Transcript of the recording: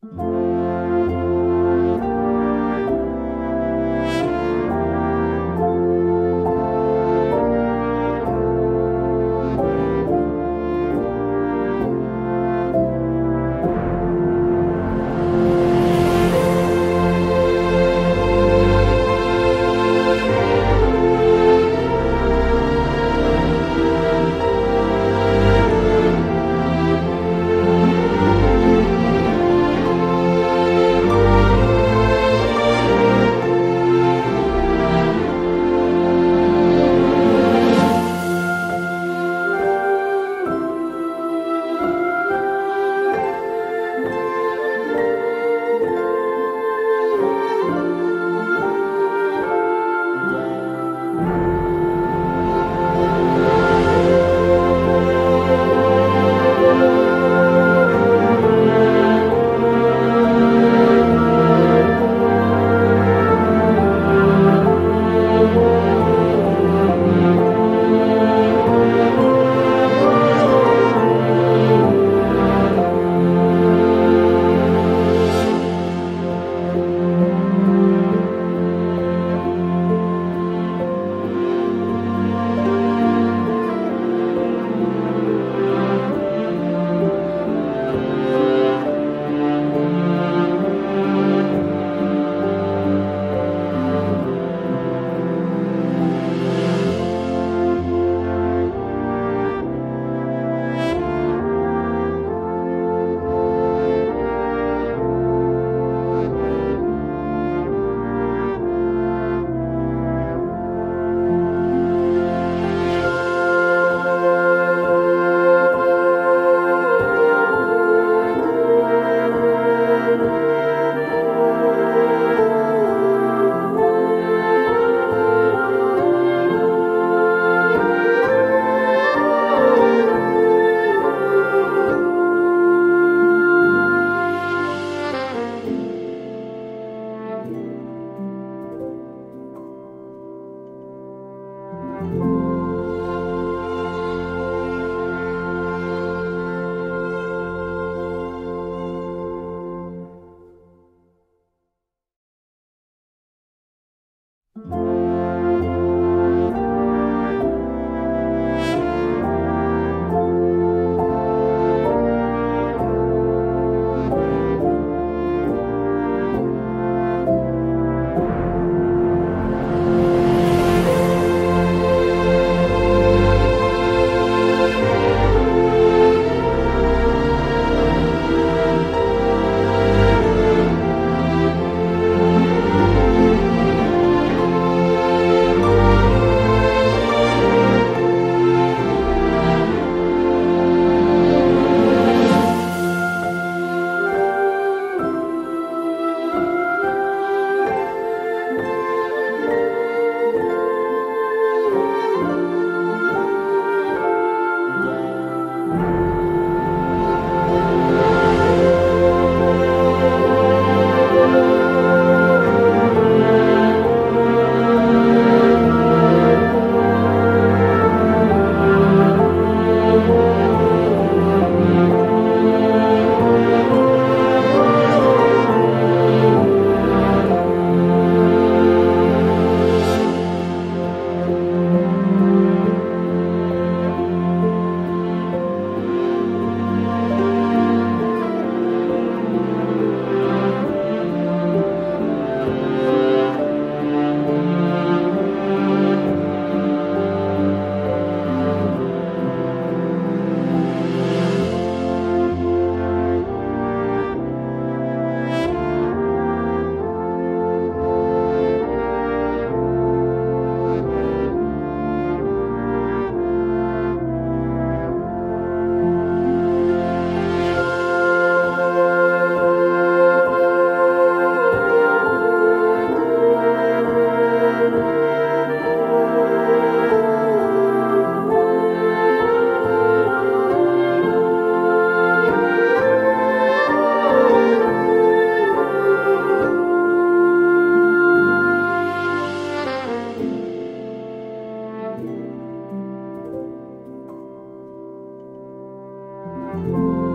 Música Música